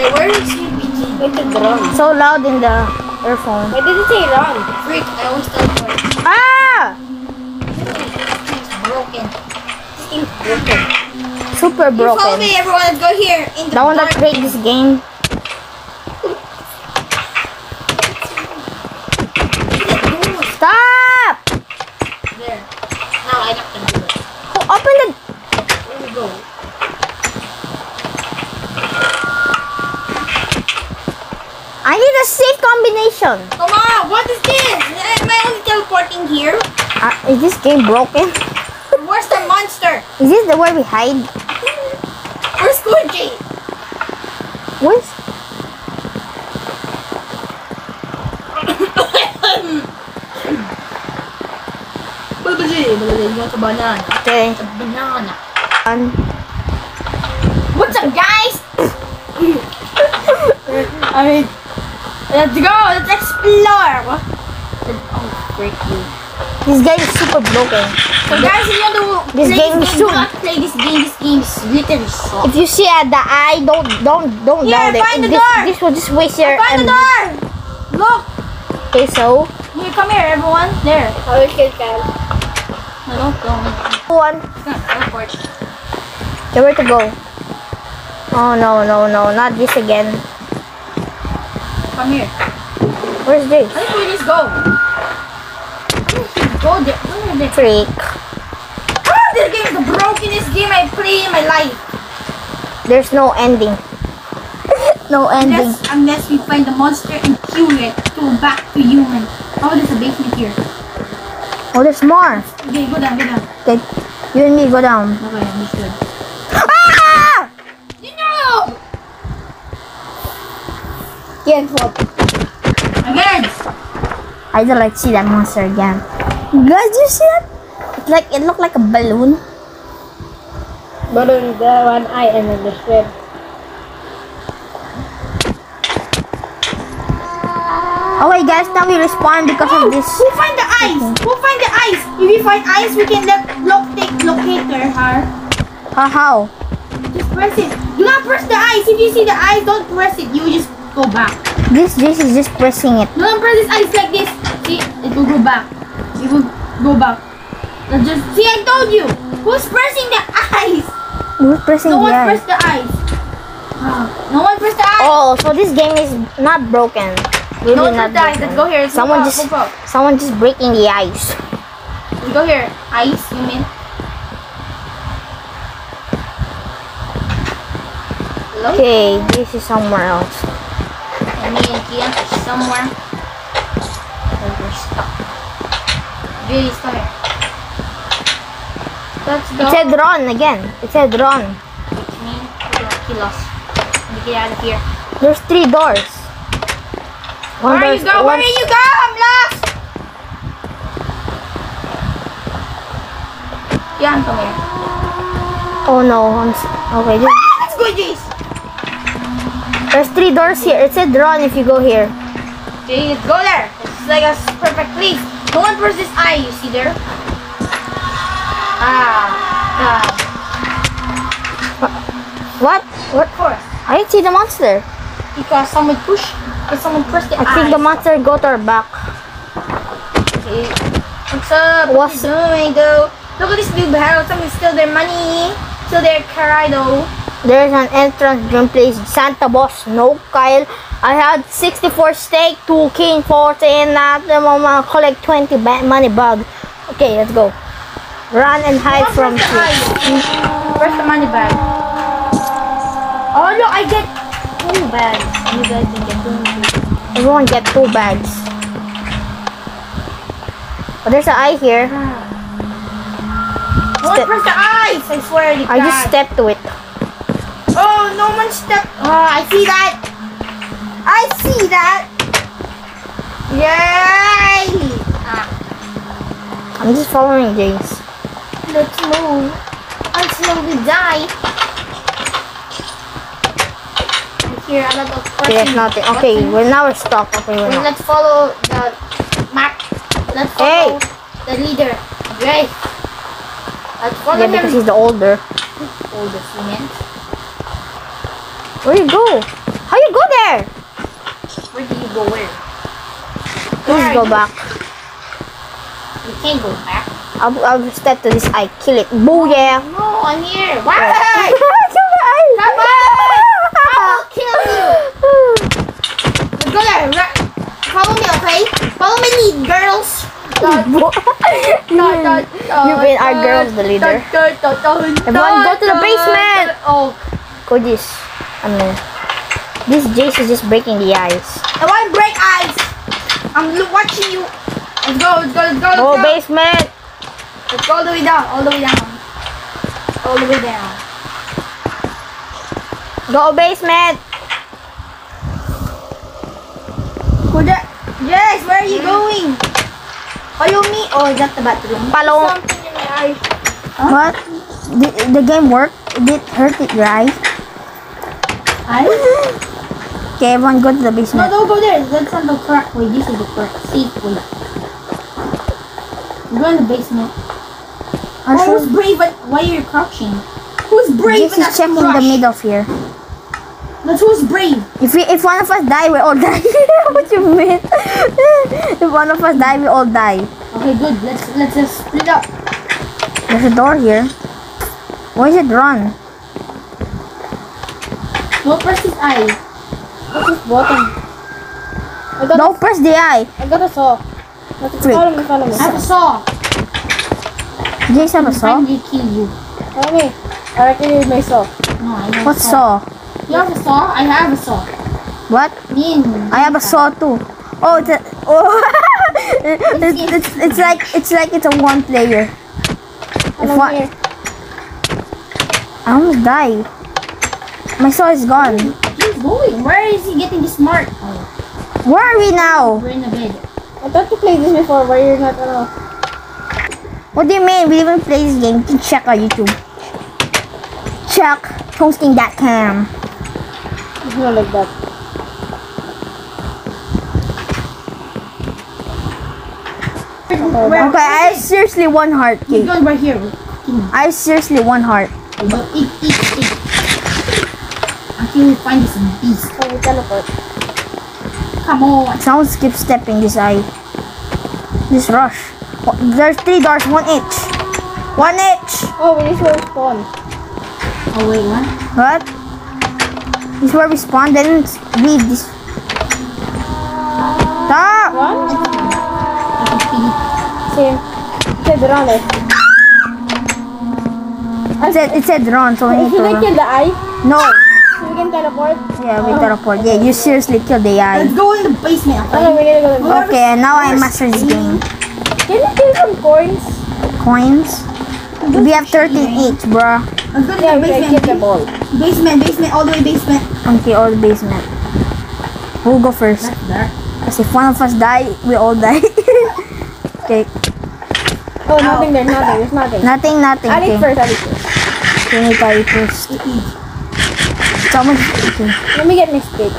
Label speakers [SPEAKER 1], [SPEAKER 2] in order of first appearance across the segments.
[SPEAKER 1] Okay, where is he begin?
[SPEAKER 2] Wait to run.
[SPEAKER 3] So loud in the earphone.
[SPEAKER 2] Why did it say run?
[SPEAKER 1] Freak, I always teleport.
[SPEAKER 3] Ah!
[SPEAKER 1] It's broken.
[SPEAKER 2] It's broken.
[SPEAKER 3] Super
[SPEAKER 1] You follow me, everyone. Let's go here. The
[SPEAKER 3] one that created this game. Stop!
[SPEAKER 1] There. Now I can do it.
[SPEAKER 3] Who opened the...
[SPEAKER 1] Here we go.
[SPEAKER 3] I need a safe combination.
[SPEAKER 1] Come on, what is this? Am I only teleporting here?
[SPEAKER 3] Uh, is this game broken?
[SPEAKER 1] Where's the monster?
[SPEAKER 3] Is this the where we hide?
[SPEAKER 1] Where's Squidgy?
[SPEAKER 3] Where's...
[SPEAKER 1] Squidgy, you want a banana?
[SPEAKER 3] Okay.
[SPEAKER 1] A banana.
[SPEAKER 3] Um,
[SPEAKER 1] What's up, guys? I mean, let's go. Let's explore. Oh, freak you.
[SPEAKER 3] this game is super broken.
[SPEAKER 1] So, guys, if you want to
[SPEAKER 3] This
[SPEAKER 1] play
[SPEAKER 3] game
[SPEAKER 1] this game, do not play this game. This game is literally soft.
[SPEAKER 3] If you see at the eye, don't don't don't
[SPEAKER 1] Here,
[SPEAKER 3] down it.
[SPEAKER 1] find the
[SPEAKER 3] this,
[SPEAKER 1] door.
[SPEAKER 3] this will just waste your
[SPEAKER 1] Find the door. Look.
[SPEAKER 3] Okay, so
[SPEAKER 1] Here, come here, everyone. There.
[SPEAKER 2] How will kill Cal?
[SPEAKER 1] No, don't go.
[SPEAKER 3] one.
[SPEAKER 1] Teleport.
[SPEAKER 3] Okay, where to go? Oh no no no, not this again.
[SPEAKER 1] Come here.
[SPEAKER 3] Where's this?
[SPEAKER 1] I think we just go. Go there. Where the
[SPEAKER 3] Freak.
[SPEAKER 1] Ah, this game is the brokenest game I play in my life.
[SPEAKER 3] There's no ending. no ending.
[SPEAKER 1] Unless, unless we find the monster and kill it to go back to human. Oh, there's a basement here.
[SPEAKER 3] Oh, there's more.
[SPEAKER 1] Okay, go down, go down.
[SPEAKER 3] Okay, you and me go down.
[SPEAKER 1] Okay, understood.
[SPEAKER 3] Ah!
[SPEAKER 1] You know!
[SPEAKER 3] What?
[SPEAKER 1] Again!
[SPEAKER 3] I don't like see that monster again. Guys, you see that? It's like it looked like a balloon.
[SPEAKER 2] Balloon, the one eye and then the shrimp.
[SPEAKER 3] Oh wait, guys, now we respawn because
[SPEAKER 1] Oh,
[SPEAKER 3] of this.
[SPEAKER 1] who find the eyes? Who find the eyes? If we find eyes, we can let locate locator her.
[SPEAKER 3] How uh, how?
[SPEAKER 1] Just press it. Do not press the eyes. If you see the eyes, don't press it. You just go back.
[SPEAKER 3] This this is just pressing it.
[SPEAKER 1] Do not press this eyes like this. See, it will go back. It will go back. Now just see. I told you. Who's pressing the ice?
[SPEAKER 3] Who's pressing
[SPEAKER 1] No
[SPEAKER 3] the
[SPEAKER 1] one
[SPEAKER 3] eye.
[SPEAKER 1] pressed the ice. Ah, No one pressed the eyes.
[SPEAKER 3] Oh, so this game is not broken. Really
[SPEAKER 1] no one
[SPEAKER 3] not
[SPEAKER 1] the
[SPEAKER 3] broken.
[SPEAKER 1] Let's go here. Let's
[SPEAKER 3] Someone
[SPEAKER 1] go
[SPEAKER 3] just
[SPEAKER 1] Go,
[SPEAKER 3] someone just breaking the ice.
[SPEAKER 1] Let's go here. Ice, you mean?
[SPEAKER 3] Okay, this is somewhere else.
[SPEAKER 1] And Kian are somewhere. We're stuck. Julie's coming. Let's go.
[SPEAKER 3] It said run again. It said run.
[SPEAKER 1] Which means we're kill us. Let me get out of here.
[SPEAKER 3] There's three doors. One
[SPEAKER 1] Where are you
[SPEAKER 3] door's-
[SPEAKER 1] go? Where are you go? I'm lost. Kian, come here.
[SPEAKER 3] Oh no. I'm okay, this,
[SPEAKER 1] Ah, let's go, Jase.
[SPEAKER 3] There's three doors here. It said run if you go here.
[SPEAKER 1] Okay, let's go there. It's like a perfect place. No one press this eye, you see there? Ah, ah.
[SPEAKER 3] What? What?
[SPEAKER 1] Of.
[SPEAKER 3] I didn't see the monster.
[SPEAKER 1] Because someone push, because someone pressed the
[SPEAKER 3] I think the monster got our back.
[SPEAKER 1] Okay. What's up? What
[SPEAKER 3] What's-
[SPEAKER 1] you doing, though? Look at this new barrel. Someone steal their money. Steal their Carado.
[SPEAKER 3] There's an entrance dream place. Santa Boss. No, Kyle. I had 64 steak, 2 king, 40, and at the moment uh, collect 20 ba- money bag. Okay, let's go. Run and hide from
[SPEAKER 1] Press the
[SPEAKER 3] here.
[SPEAKER 1] Hmm? Where's the money bag? Oh, no, I get two bags. You guys can get two. bags.
[SPEAKER 3] Everyone get two bags. But there's an eye here.
[SPEAKER 1] No one
[SPEAKER 3] Step.
[SPEAKER 1] Oh, press the eyes. I swear to
[SPEAKER 3] I just stepped to it.
[SPEAKER 1] Oh, no one stepped. Oh, I see that. I see that. Yay! Ah,
[SPEAKER 3] I'm just following James.
[SPEAKER 1] let's move until we die. here. A lot
[SPEAKER 3] Okay, there's nothing. Okay, well now we're stuck. Okay, we're
[SPEAKER 1] Okay, let's follow the map. Let's follow the leader. Right. Let's follow
[SPEAKER 3] Yeah,
[SPEAKER 1] him.
[SPEAKER 3] because he's the older.
[SPEAKER 1] Oldest woman.
[SPEAKER 3] Where you go? How you go there?
[SPEAKER 1] Where do you go? Where?
[SPEAKER 3] Please go back.
[SPEAKER 1] You can't go back.
[SPEAKER 3] I'll, I'll step to this eye. Kill it. Booyah!
[SPEAKER 1] No, I'm here. Why?
[SPEAKER 3] Kill the eye!
[SPEAKER 1] Come on! I will kill you. Go there. Right. Follow me, okay? Follow me, girls.
[SPEAKER 3] You made our girls the leader. Everyone go to the basement.
[SPEAKER 1] Oh,
[SPEAKER 3] Go this. I mean, this Jase is just breaking the ice.
[SPEAKER 1] I want to break eyes. I'm watching you. Let's go, let's go, let's go, let's
[SPEAKER 3] Go
[SPEAKER 1] go.
[SPEAKER 3] basement.
[SPEAKER 1] Let's go all the way down, all the way down. All the way down.
[SPEAKER 3] Go basement.
[SPEAKER 1] Kuda. Yes, where are you going? Follow me. Oh, is that the bathroom?
[SPEAKER 3] Follow.
[SPEAKER 1] Something in my eye.
[SPEAKER 3] What? Did the game work? Did it hurt it, right? Okay, everyone go to the basement.
[SPEAKER 1] No, don't go there. That's not the correct way. This is the correct safe way. Go in the basement.
[SPEAKER 3] I'll
[SPEAKER 1] Oh, who's brave? But why are you crouching? Who's brave
[SPEAKER 3] Jase
[SPEAKER 1] enough
[SPEAKER 3] is
[SPEAKER 1] to
[SPEAKER 3] checking the middle here.
[SPEAKER 1] That's who's brave.
[SPEAKER 3] If we, if one of us die, we all die. what you mean? if one of us die, we all die.
[SPEAKER 1] Okay, good. Let's let's just split up.
[SPEAKER 3] There's a door here. Why is it run?
[SPEAKER 1] Don't press his eye.
[SPEAKER 2] What's this button? I got,
[SPEAKER 3] Don't press the eye.
[SPEAKER 2] I got a saw. Let's
[SPEAKER 3] Freak.
[SPEAKER 2] follow me, follow me.
[SPEAKER 1] I have a saw.
[SPEAKER 3] Have a saw?
[SPEAKER 1] Finally kill you.
[SPEAKER 2] Follow me. I reckon with my saw.
[SPEAKER 1] No, I have
[SPEAKER 3] What
[SPEAKER 1] a saw.
[SPEAKER 3] saw?
[SPEAKER 1] You have a saw? I have a saw.
[SPEAKER 3] What?
[SPEAKER 1] Me and
[SPEAKER 3] I have a saw too. Oh, it's a, oh. it's, it's, it's like it's like it's a one player. If one,
[SPEAKER 2] me here.
[SPEAKER 3] I almost die. My saw is gone.
[SPEAKER 1] He's going. Where is he getting this mark? Oh,
[SPEAKER 3] Where are we now?
[SPEAKER 1] we're in the bed.
[SPEAKER 2] I thought you played this before, but you're not, ano.
[SPEAKER 3] What do you mean? We even play this game. You can check our YouTube. Check toasting.com.
[SPEAKER 2] It's not like that.
[SPEAKER 1] Where?
[SPEAKER 3] Okay, I have seriously one heart.
[SPEAKER 1] He's going right here.
[SPEAKER 3] I have seriously one heart.
[SPEAKER 1] Eat, eat, eat. Until we find this beast.
[SPEAKER 2] Oh, we teleport.
[SPEAKER 1] Come on.
[SPEAKER 3] Someone skip stepping this eye. This rush. Oh, There's three doors, one each. One each.
[SPEAKER 2] Oh, we need to spawn.
[SPEAKER 1] Oh wait, what?
[SPEAKER 3] What? This is where we spawn, then leave this. Stop!
[SPEAKER 2] Run?
[SPEAKER 1] I can feel it.
[SPEAKER 2] Said run eh.
[SPEAKER 3] It said, it said run, so we need to
[SPEAKER 2] Should I
[SPEAKER 3] run.
[SPEAKER 2] kill the eye?
[SPEAKER 3] No.
[SPEAKER 2] So we can teleport?
[SPEAKER 3] Yeah, we teleport. Yeah, you seriously killed the eye.
[SPEAKER 1] Let's go in the basement,
[SPEAKER 2] Okay,
[SPEAKER 1] okay?
[SPEAKER 2] we need to go the
[SPEAKER 3] Okay, and now I master this game.
[SPEAKER 2] Can you kill some coins?
[SPEAKER 3] Coins. We have 13 each, bruh.
[SPEAKER 1] Let's go to
[SPEAKER 2] Yeah,
[SPEAKER 1] the
[SPEAKER 2] we can
[SPEAKER 1] basement.
[SPEAKER 2] get the ball.
[SPEAKER 1] Basement, basement, all the way basement.
[SPEAKER 3] Okay, all the basement. We'll go first?
[SPEAKER 1] That's.
[SPEAKER 3] Because if one of us die, we all die. okay,
[SPEAKER 2] Oh, nothing there, nothing. There's nothing.
[SPEAKER 3] nothing, nothing.
[SPEAKER 2] I'll eat
[SPEAKER 3] Okay,
[SPEAKER 2] first, I'll eat first.
[SPEAKER 3] okay may tayo first. Someone, okay.
[SPEAKER 2] Let me get my steak.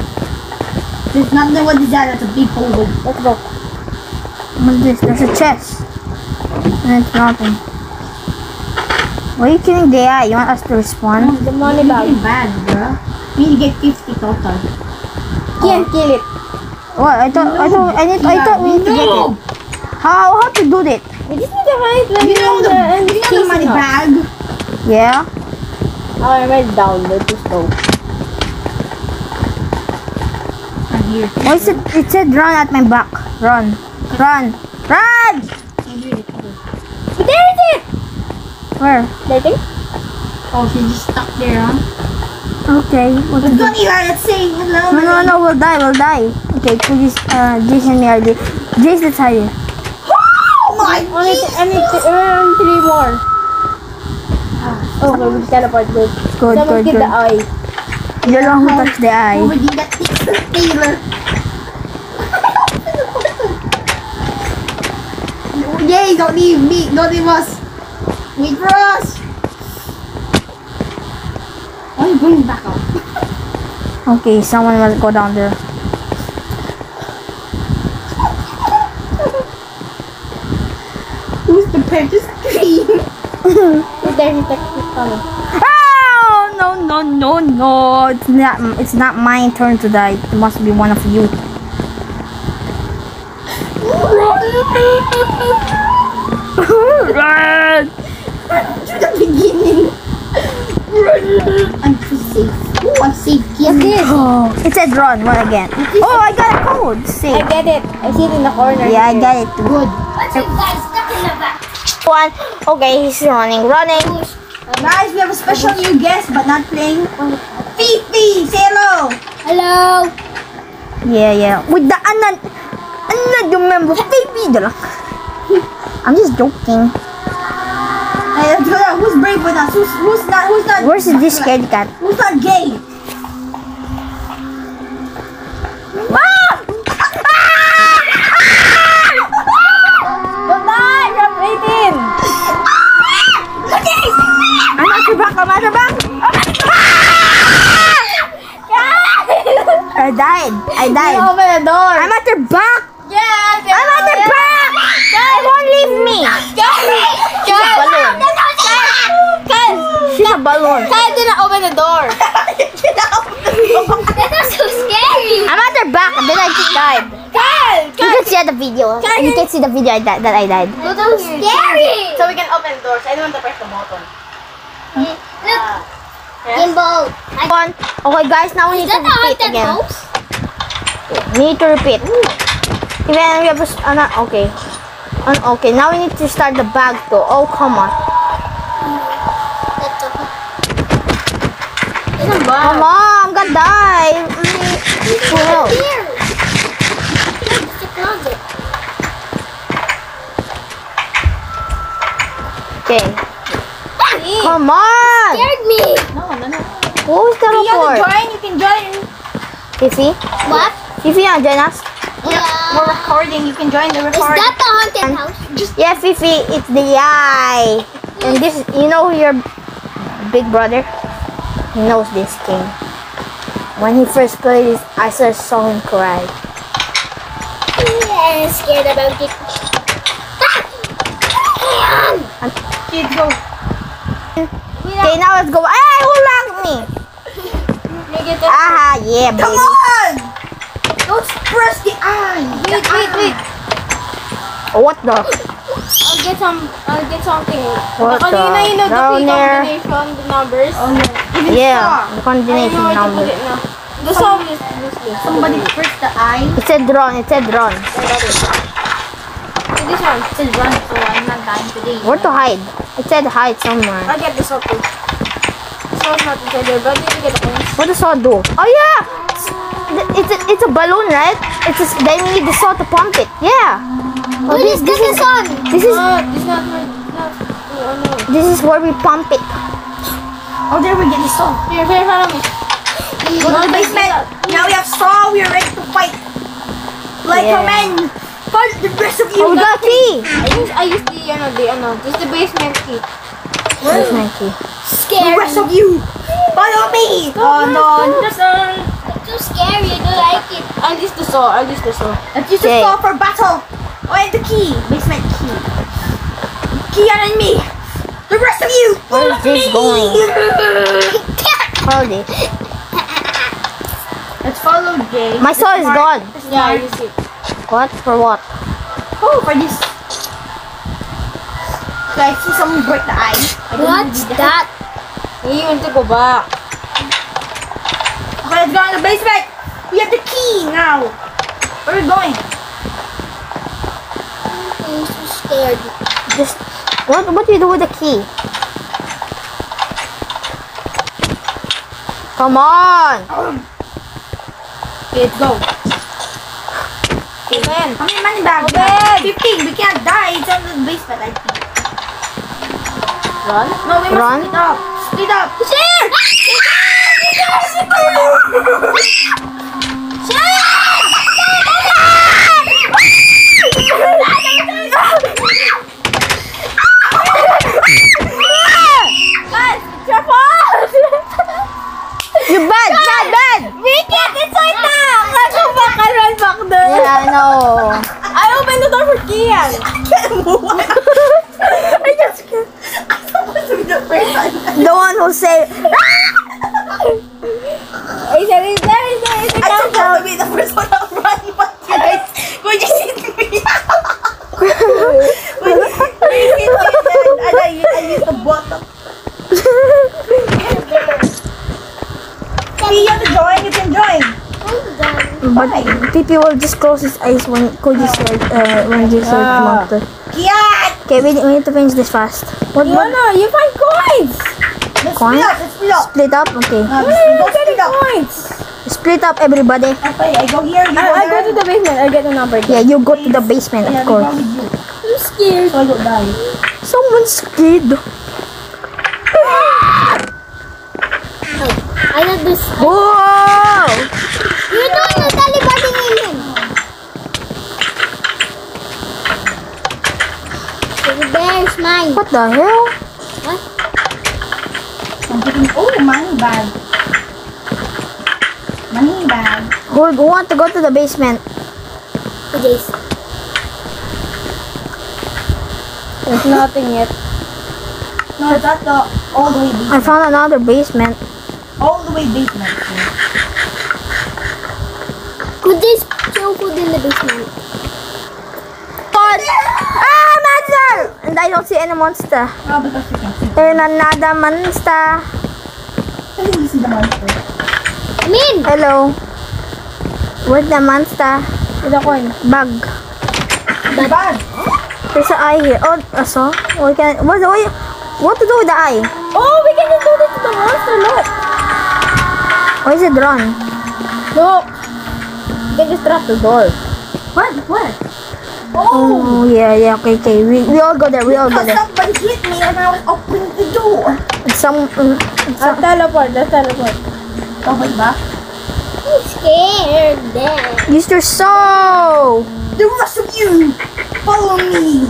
[SPEAKER 1] There's nothing. What is that? That's a big hole.
[SPEAKER 2] Let's go.
[SPEAKER 3] What's this? There's a chest. And it's nothing. Why are you killing the eye? You want us to respawn?
[SPEAKER 2] The money bag.
[SPEAKER 1] getting bad, bro. We need to get 50 total.
[SPEAKER 2] Can't oh. kill it.
[SPEAKER 3] What? I thought, I thought, I, need, I thought we need to get it. How, how to do that?
[SPEAKER 2] We just need to find like
[SPEAKER 1] You know the,
[SPEAKER 2] and
[SPEAKER 1] you know the money bag?
[SPEAKER 3] Yeah?
[SPEAKER 2] Oh, I went down. They're too slow.
[SPEAKER 1] I'm here.
[SPEAKER 3] Why is it, it said run at my back. Run. Run. Run!
[SPEAKER 1] I'm
[SPEAKER 2] there it is!
[SPEAKER 3] Where?
[SPEAKER 2] There thing?
[SPEAKER 1] Oh, she's just stuck there, huh?
[SPEAKER 3] Okay. What to
[SPEAKER 1] Let's
[SPEAKER 3] do?
[SPEAKER 1] go, Eva. Let's say hello.
[SPEAKER 3] No, no, no, we'll die, we'll die. Okay, please, uh, Jason, me are the, Jase, let's hide.
[SPEAKER 1] Oh my
[SPEAKER 2] Only,
[SPEAKER 1] Jesus.
[SPEAKER 2] only, th- only three more. Oh, okay, we teleport. Good.
[SPEAKER 3] Good,
[SPEAKER 2] Someone
[SPEAKER 3] good,
[SPEAKER 2] get
[SPEAKER 3] good.
[SPEAKER 2] the eye.
[SPEAKER 3] You're the one who touched the eye.
[SPEAKER 1] Already got Dixon Taylor. Yay, don't leave me. Don't leave us. Wait for us. Why are you going back up?
[SPEAKER 3] Okay, someone must go down there.
[SPEAKER 1] Who's the precious cream?
[SPEAKER 2] There's a technique coming.
[SPEAKER 3] Oh no no no no! It's not. It's not my turn to die. It must be one of you. Run!
[SPEAKER 1] to the beginning. Run. I'm too safe. Oh, I'm safe. Yes, yes.
[SPEAKER 3] Oh, it said run. Run again. Oh, I got a code. See.
[SPEAKER 2] I get it. I see it in the corner.
[SPEAKER 3] Yeah, I got it too.
[SPEAKER 1] Good. What's you guys stuck in the back?
[SPEAKER 3] One. Okay, he's running, running.
[SPEAKER 1] Guys, we have a special new guest, but not playing. Fifi, say hello. Hello.
[SPEAKER 3] Yeah, yeah. With the anan, anan yung member, lang. I'm just joking.
[SPEAKER 1] Hey. Who's brave with us? Who's who's not? Who's not?
[SPEAKER 3] Where's this scaredy cat?
[SPEAKER 1] Who's not gay?
[SPEAKER 3] I died. I died.
[SPEAKER 2] Open the door!
[SPEAKER 3] I'm at your back.
[SPEAKER 2] Yes!
[SPEAKER 3] I'm at your back. It won't leave me. She's a balloon.
[SPEAKER 2] Kyle!
[SPEAKER 3] She's a balloon.
[SPEAKER 2] Kyle didn't open the door!
[SPEAKER 1] That was so scary.
[SPEAKER 3] I'm at your back and then I just died.
[SPEAKER 2] Kyle!
[SPEAKER 3] You can see the video. You can see the video I that I died.
[SPEAKER 1] That was scary.
[SPEAKER 2] So we can open the doors. I don't want to press the button.
[SPEAKER 1] Look, Gimbal.
[SPEAKER 3] One. Okay, guys, now we need to repeat again. need to repeat. Even we have a, uh, not- okay. Uh, okay, now we need to start the bag though. Oh, come on. Come on, I'm gonna die.
[SPEAKER 1] A.
[SPEAKER 3] Okay, come on.
[SPEAKER 1] Scared me.
[SPEAKER 2] No, no, no.
[SPEAKER 3] Who is the
[SPEAKER 1] You want to join? You can join.
[SPEAKER 3] Fifi?
[SPEAKER 1] What?
[SPEAKER 3] Fifi, you wanna join us?
[SPEAKER 1] Yeah.
[SPEAKER 2] We're recording. You can join the recording.
[SPEAKER 1] Is that the haunted house?
[SPEAKER 3] Yeah, Fifi, it's the eye. And this, you know your big brother? He knows this game. When he first played this, I saw saw him cry.
[SPEAKER 1] Yeah, I'm scared about it. Ah!
[SPEAKER 2] Kids, go.
[SPEAKER 3] Okay, now let's go. Hey, who locked me?
[SPEAKER 2] You get the...
[SPEAKER 3] Ah, yeah,
[SPEAKER 1] Come
[SPEAKER 3] baby.
[SPEAKER 1] on! Don't press the eye.
[SPEAKER 2] Wait, wait, wait.
[SPEAKER 3] What the?
[SPEAKER 2] I'll get some, I'll get something.
[SPEAKER 3] What
[SPEAKER 2] Kanina,
[SPEAKER 3] the?
[SPEAKER 2] you know, the
[SPEAKER 3] Down
[SPEAKER 2] key
[SPEAKER 3] there.
[SPEAKER 2] combination, the numbers. Oh, no.
[SPEAKER 3] Yeah,
[SPEAKER 1] saw.
[SPEAKER 3] the
[SPEAKER 2] I
[SPEAKER 3] combination
[SPEAKER 2] know where to
[SPEAKER 3] number.
[SPEAKER 2] put it now. The song is this.
[SPEAKER 1] Somebody press the eye.
[SPEAKER 3] It said run, it said run.
[SPEAKER 2] I got this one.
[SPEAKER 1] It says run, so I'm not dying today.
[SPEAKER 3] Where to hide? It said hide somewhere.
[SPEAKER 2] I'll get the saw too. So it's not inside there, but you can get the coins.
[SPEAKER 3] What does saw do? Oh yeah! It's- It's a, it's a balloon, right? It's a, then we need the saw to pump it. Yeah. Oh,
[SPEAKER 1] What
[SPEAKER 3] this,
[SPEAKER 1] is
[SPEAKER 3] this
[SPEAKER 1] this
[SPEAKER 3] is
[SPEAKER 1] on?
[SPEAKER 3] this is
[SPEAKER 2] No, it's not not, oh no.
[SPEAKER 3] this is where we pump it.
[SPEAKER 1] Oh, there we get the saw.
[SPEAKER 2] Here, here, follow me.
[SPEAKER 1] Go to the basement. Now we have saw. We are ready to fight. Like
[SPEAKER 3] Yeah.
[SPEAKER 1] a man. Fight the rest of you.
[SPEAKER 3] Oh, we got a key.
[SPEAKER 2] I use, I use the, ano, the, ano, this is the basement key.
[SPEAKER 3] Where's my key?
[SPEAKER 1] The Scary.
[SPEAKER 3] Oh,
[SPEAKER 1] rest of you. Follow me. Oh no.
[SPEAKER 2] Um,
[SPEAKER 1] It's too scary. I don't like it.
[SPEAKER 2] I'll use the saw, I'll use the saw.
[SPEAKER 1] Let's use the
[SPEAKER 3] Okay.
[SPEAKER 1] saw for battle. Oh, and the key. Basement key. Kian and me. The rest of you.
[SPEAKER 3] Where is this going? Hold it.
[SPEAKER 1] Let's follow Jay.
[SPEAKER 3] My saw is gone.
[SPEAKER 2] Yeah, I use it.
[SPEAKER 3] What? For what?
[SPEAKER 1] Oh, for this. I see someone break the eye. I don't
[SPEAKER 2] What's that? You want to go back.
[SPEAKER 1] Okay, let's go in the basement. We have the key now. Where are we going?
[SPEAKER 2] I'm so scared.
[SPEAKER 3] Just what? What do you do with the key? Come on! Um.
[SPEAKER 1] Okay, let's go.
[SPEAKER 2] Open.
[SPEAKER 1] How many money bags?
[SPEAKER 2] Open.
[SPEAKER 1] 15. We can't die. It's on the basement, I think.
[SPEAKER 2] Run?
[SPEAKER 1] No, we
[SPEAKER 3] Run?
[SPEAKER 1] must speed up. Speed up. Sir!
[SPEAKER 3] You bad, bad, bad!
[SPEAKER 1] Ricky,
[SPEAKER 2] it's
[SPEAKER 3] right now! Let's
[SPEAKER 1] go back and I know. I opened the door for Kian! I can't move.
[SPEAKER 3] The one who say,
[SPEAKER 2] Is there, is there, is there, is there
[SPEAKER 1] I'm
[SPEAKER 2] countdown?
[SPEAKER 1] supposed to be the first one to run, but you guys, when you see me, when you, when you see me, then, and I, I use the bottom. See, you have to join, you can join.
[SPEAKER 3] but PP will just close his eyes when Koji said, uh, when you said
[SPEAKER 2] Ah.
[SPEAKER 3] come
[SPEAKER 1] Kiat!
[SPEAKER 3] Okay, we, we need to finish this fast. What,
[SPEAKER 2] No,
[SPEAKER 3] what?
[SPEAKER 2] no, you find coins.
[SPEAKER 1] Let's
[SPEAKER 3] Coin?
[SPEAKER 1] split up, split up.
[SPEAKER 3] Split up? Okay.
[SPEAKER 1] Uh, go
[SPEAKER 2] getting
[SPEAKER 1] split up.
[SPEAKER 2] coins.
[SPEAKER 3] Split up, everybody.
[SPEAKER 1] Okay, I go here, you go
[SPEAKER 2] I, I go to the basement. I get the number.
[SPEAKER 3] Yeah, you go to the basement,
[SPEAKER 1] Yeah,
[SPEAKER 3] of course.
[SPEAKER 2] I'm scared.
[SPEAKER 1] So I don't die.
[SPEAKER 3] Someone's scared.
[SPEAKER 4] I know this.
[SPEAKER 3] Whoa!
[SPEAKER 4] You know you're teleporting alien. The bear's mine.
[SPEAKER 3] What the hell?
[SPEAKER 1] I'm oh, money bag. Money bag.
[SPEAKER 3] Who, who want to go to the basement?
[SPEAKER 4] It is.
[SPEAKER 2] There's nothing yet.
[SPEAKER 1] No, that's the all the way basement.
[SPEAKER 3] I found another basement.
[SPEAKER 1] All the way basement.
[SPEAKER 4] Could they show food in the basement?
[SPEAKER 3] And I don't see any monster.
[SPEAKER 1] Oh, you see.
[SPEAKER 3] There's another monster.
[SPEAKER 1] You see the
[SPEAKER 4] mean,
[SPEAKER 3] Hello. Where's the monster?
[SPEAKER 2] With a coin.
[SPEAKER 3] Bug.
[SPEAKER 1] The bag.
[SPEAKER 3] There's an eye here. Oh, I saw. What can? What? What? What to do with the eye?
[SPEAKER 2] Oh, we can just do this to the monster. Look.
[SPEAKER 3] Why is it run?
[SPEAKER 2] Look. We can just trap the door.
[SPEAKER 1] What? What? Oh!
[SPEAKER 3] Oh yeah, yeah. Okay, okay. We, we all go there. We all go there.
[SPEAKER 1] somebody hit me and I was opening the door.
[SPEAKER 3] Some.
[SPEAKER 2] I'll
[SPEAKER 3] some
[SPEAKER 2] teleport. Let's teleport.
[SPEAKER 1] Okay ba?
[SPEAKER 4] I'm scared. There.
[SPEAKER 3] use your soul.
[SPEAKER 1] The rest of you! Follow me!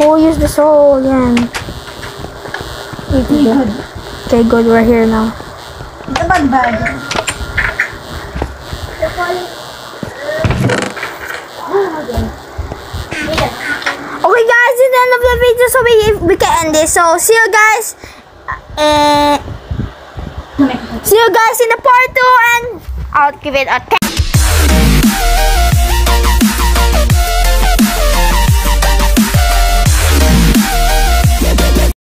[SPEAKER 3] Oh, use the soul again.
[SPEAKER 1] Be good.
[SPEAKER 3] Okay, good. We're here now.
[SPEAKER 1] It's a bag bag.
[SPEAKER 3] Okay, guys, video, so we we can end this. So see you guys. Uh, see you guys in the part two, and I'll give it a 10.